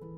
you